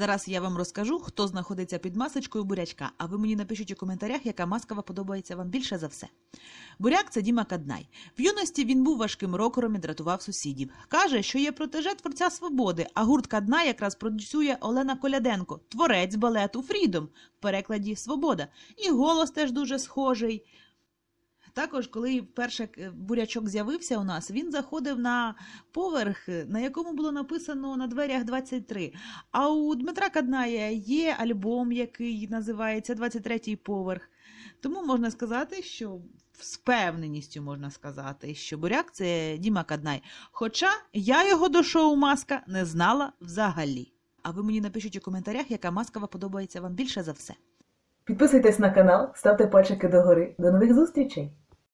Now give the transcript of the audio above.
Зараз я вам розкажу, хто знаходиться під масочкою бурячка, а ви мені напишіть у коментарях, яка маска подобається вам більше за все. Буряк це Діма Каднай. В юності він був важким рокером і дратував сусідів. Каже, що є протеже творця свободи, а гурт Каднай якраз продюсує Олена Коляденко, творець балету Фрідом в перекладі Свобода. І голос теж дуже схожий. Також, коли вперше е, бурячок з'явився у нас, він заходив на поверх, е, на якому було написано на дверях 23. А у Дмитра Кадная є альбом, який називається «23-й поверх. Тому можна сказати, що з впевненістю можна сказати, що буряк це Діма Каднай. Хоча я його до шоу маска не знала взагалі. А ви мені напишіть у коментарях, яка маска подобається вам більше за все. Підписуйтесь на канал, ставте пальчики догори. До нових зустрічей!